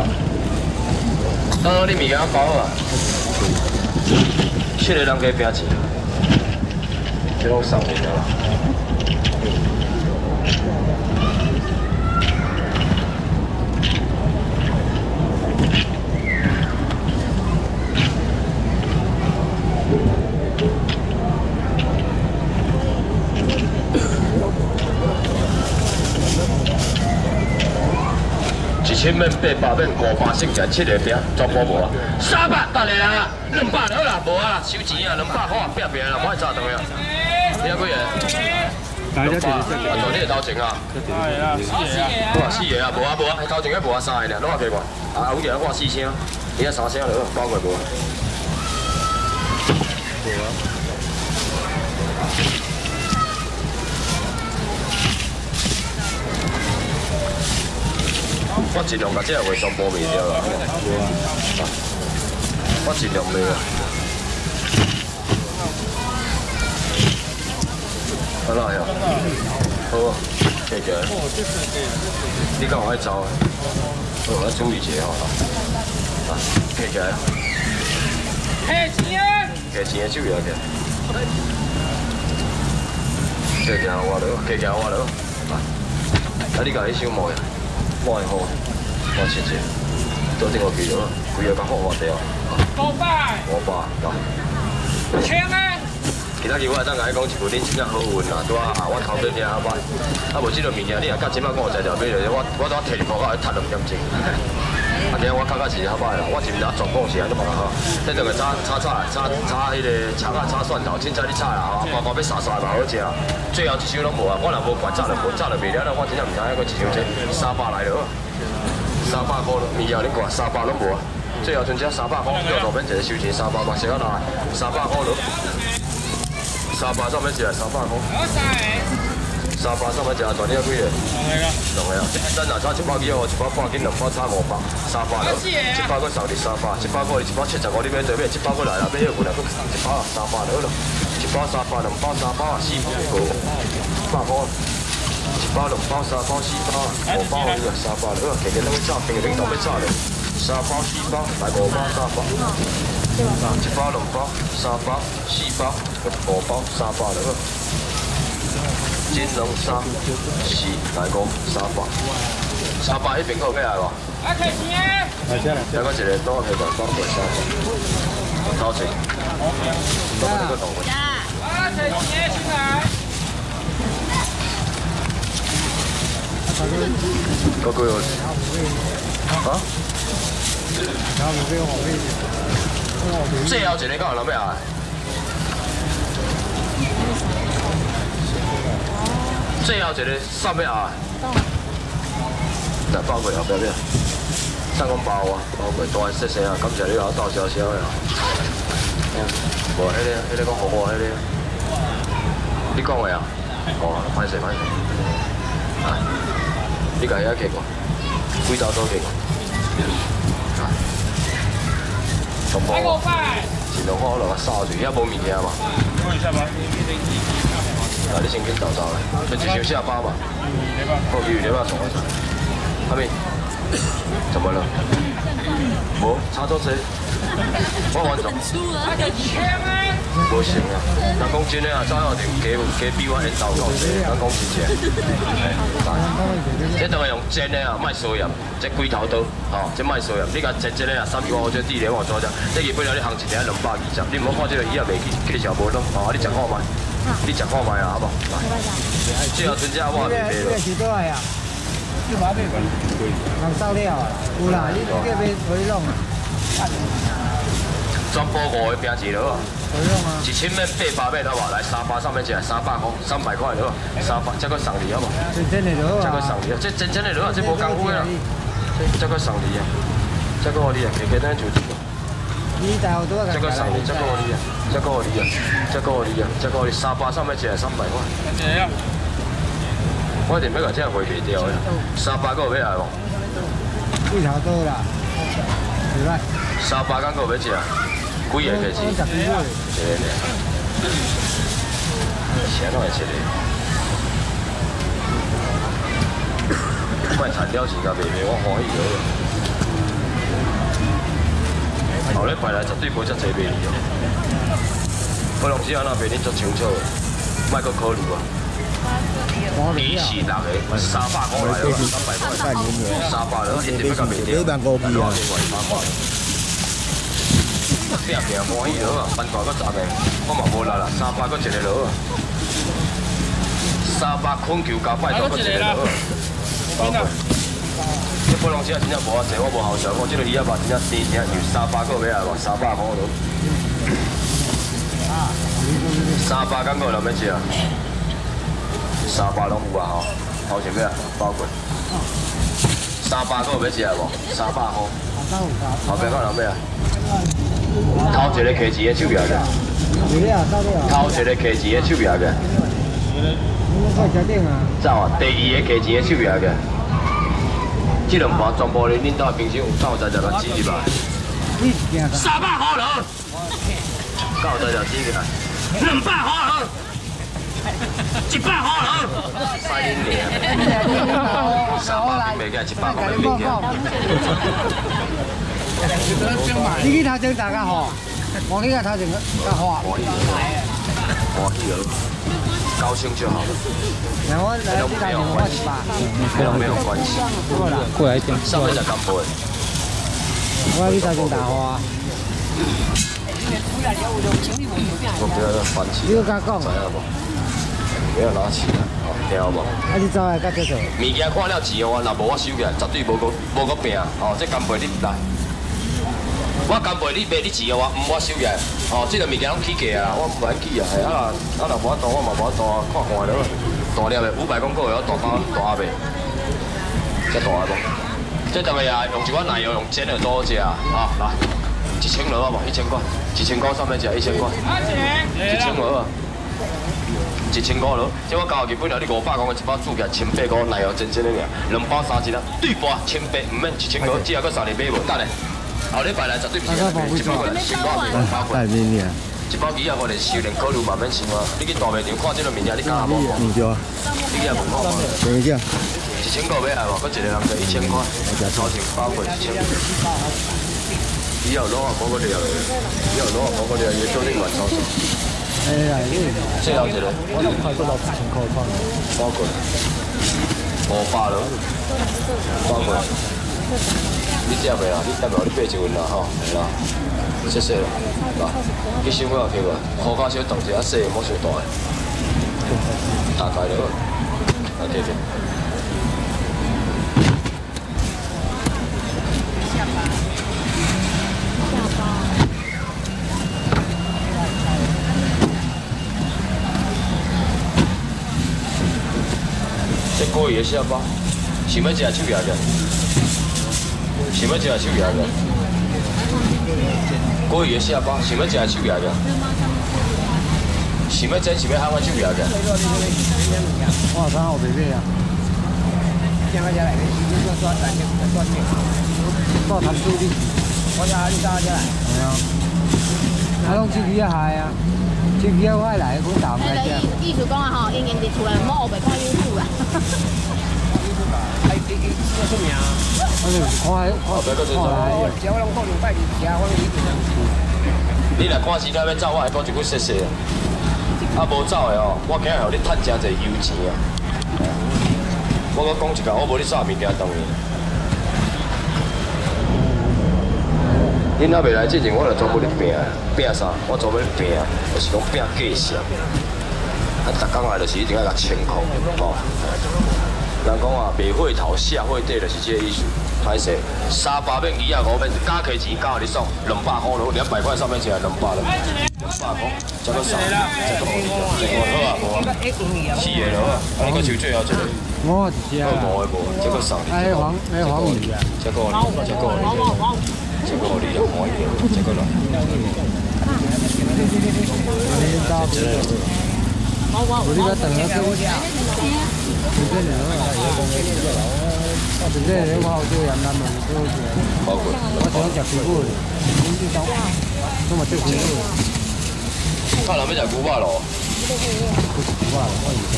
啦。呃，你物件包好啊？七个人加拼钱，这拢送你的千面、八百面、五百剩下七个饼，全部无啊。三百，大个啊，两百好啦，无啊，收钱啊，两百块啊，拼拼啦，莫炸断啊。你啊几个？大家姐姐啊，做你的头前啊，係啦，四爺啊，我四个啊，无啊无啊，头前个无啊三个俩，拢啊计看。啊，有一个我四声，你啊三声了，包过无啊？我尽量把这个话全部卖掉啦。我尽量卖啊。好啦呀，好啊，谢谢。你敢有爱走啊？好，我注意一下吼。啊，谢谢。嘿，钱啊！加钱的手摇起来。谢谢我了，谢谢我了。啊，啊你甲迄首毛呀？我会好，我谢谢。昨天我记咗，规个讲好换掉。五百，我爸，啊。千啊！其他期我会当甲你讲一句，恁真正好运啦，对啊啊，我头先听下摆，啊无即个物件，你啊到即摆讲有才条买着，我我拄啊摕入裤口去踢两点钟。啊，今我感觉是较歹啦，我是毋知状况是安怎嘛吼，恁两个炒炒炒炒炒迄个炒啊炒蒜头，凊彩你炒啦吼，包包要沙沙嘛好食。最后一箱拢无啊，我若无管炸了，无炸了袂了啦，我真正毋知影个一箱这三百来了，三百块物件你看三百拢无啊。最后剩只三百块，叫路边一个收钱三百嘛，是啊拿三百块咯。三百上面食三百块，我三个，三百上面食全你啊几个？係啦，两个啊，几哦，半斤两五百，三百了，一百个送你三百，一百个一百七十五你买对买，一百个来啦，买迄份啊，佫一百啊，三百了。咯，一百三百两包三百啊，四百个，百块，一百两百三百四百，五百个三百了，个个拢炒，个个领导要炒了，三百四百来五百三百。一包两包，三包，四包，五包，三包了。金龙三四来五三百，三百迄边够起来无？啊，客钱啊！来这来再个一个多下个包过三百，多钱？多这个动物。啊，客钱先来。个几号？啊？最后一个敢有人要啊？最后一个上要啊？来包过后壁边，上讲包啊，包过大细细啊，感谢你老到消消呀。无迄个，迄个讲好我迄个，你讲话啊？哦，歹势歹势。啊，你家遐客过，几道都客过。啊，全部来五百，尽量好落扫水，遐无物件嘛。看一下吧。啊，你先跟走走来，就一箱下巴嘛。后鱼你要从我上。阿明，怎么了？无，差多济。我完全啊，客钱啊！无行啊！人讲真诶啊，早有定加加比我缘投够济，人讲真正。这当然用真诶啊，卖收盐，这龟头刀，吼，这卖收盐。你甲真真诶啊，三百块这地连我做只，这日本了你行一条两百二十，你唔好看这个伊也袂记，记小无拢，吼，你食看卖，你食看卖啊，好无？来，最后剩只我也袂卖咯。是多呀？人收了啊？有啦，你这个要回弄啊？全部五个拼一落啊！一千面八百面好无？来三百上面一个三百块，三百块落，三百再个送你好无？真真的多再个送啊？你啊！这真真的落啊！这无功夫啊，再个送你啊！再个你啊！加加等就这个。这个送你，这个你啊！这个你啊！这个你啊！这个你三百上面一个三百块，这样。我一定要甲这个卖袂掉的。三百个有要来无？几头多啦？是吧？三百敢个有要食？几个开始？十几个。一个尔。谁拢会一个？卖产料钱甲卖卖，我欢喜了。后礼拜来绝对无遮济卖你哦。不拢是安那卖恁足清楚的，莫搁考虑啊。一是六个，三百块来了，三百块，三百了，一定要甲卖掉。你万五支啊三百。拼拼欢喜了啊，班大搁十个，我嘛无力啦，三百搁一个落啊。三百困球加拜托搁一个落啊。包括。这不拢是真正无啊。济，我无后生，我这个鱼仔肉真正甜甜，有三百个买啊。无，三百块落。三百敢个人要食？三百拢有啊。吼，头前尾啊。包括。三百个有要食无？三百块。后边看人要啊？头一个客钱的手表个，有了，到了。头一个客钱的手表个，走啊！第二个客钱的手表个，这两盘全部恁恁兜平时有够在在甲煮入来。你惊啥？三百块了，够在就煮起来。两百块了，一百块了，快恁俩。三百袂起，一百块袂起。你去头前大家好，我去个头前较好。欢喜了，高兴就好了，然后来去头前我一百，没有没有关系。过来一点。上面才干杯，我去头前大花，我不要翻起你，有甲讲知，影无？不要拿起来，好，听无？啊你走来甲这做，物件看了若无我收起来，绝对无个无个病。哦，这干杯你来，我干杯你卖你钱哦，我唔我收起。哦，这个物件拢起价啊，我唔免起啊。系啊，啊若无法度，我嘛无法度啊，看看了。大粒的五百公克的，我大包大阿卖，这大个无？这逐个啊，用一碗奶油用煎的多好食啊！啊，来，一千落啊无？一千块，一千块上面食一千块，一千落啊。一千块咯，即我交日本了，你五百公的一包煮起千八块，奶油真真的尔，两包三斤啊，对半千八，唔免一千块，只要搁三年买无，等咧。后礼拜来绝对不是一包过来，新包面包过来，带你啊，一包鱼啊，我连收连考虑慢慢想啊。你去大卖场看这个物件，你敢无？你就你去问看嘛。等一下，一千块买来无？搁一个人就一千块，头前包过一千。以后攞啊，冇嗰條嚟，以後攞啊，冇嗰條嘢做啲雲炒餸。哎呀，你即有一個，我就快过到四千块块，包括五百咯，包括。你食未啊？你得未？你八一份啦吼，係啦，謝謝啦。嗱，你想我去無？好加少動一下細，冇小大的。大概咯。OK OK。这锅也下吧，想要食手摇的，想要食手摇的，过月下吧，想要食手摇的，想要蒸想要喊我手摇的，我三号贝贝啊，现在来的，你说说三千三千，到谈助力，我家你家家来，系啊，那拢自己海啊，自己快来，我打唔那个来这。艺艺术讲啊吼，因因伫厝内摸袂看 YouTube 啊。你若赶时间要走，我还讲一句谢谢。啊，无走的哦，我今日互你趁真侪油钱啊。我搁讲一句，我无你送物件当去。恁若未来之前，我就专门咧拼，拼啥？我专门咧拼，就是讲拼价钱。啊，逐工来就是一定要甲清空，吼。人讲啊，卖火头下火底就是这个意思。歹势，三百面二啊五面，加起钱加你送两百块咯，两百块上面起来两百了，两百。块，这个少，这个无哩，这个好啊无啊，四个咯啊，啊你搁抽最后一个，我是啊，无的无，这个少，哎黄哎黄鱼啊，这个这个这个你就可以，这个，了，我这个等了这个，你这人啊，你这人我好多人他们都是，我想食皮骨的，你知道，那么这皮骨，看人要食牛肉咯，不习惯了，我以前。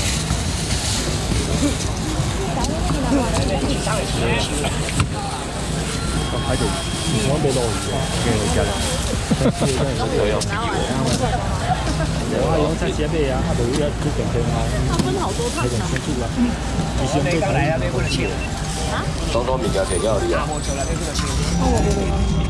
排队。我没落雨啊，给我家了。对啊，我用菜切贝啊，啊，就要去点天啊，它分好多趟呢。先出啊。你先别来啊，别过来切。当当物件摕了你啊。哦，我我我。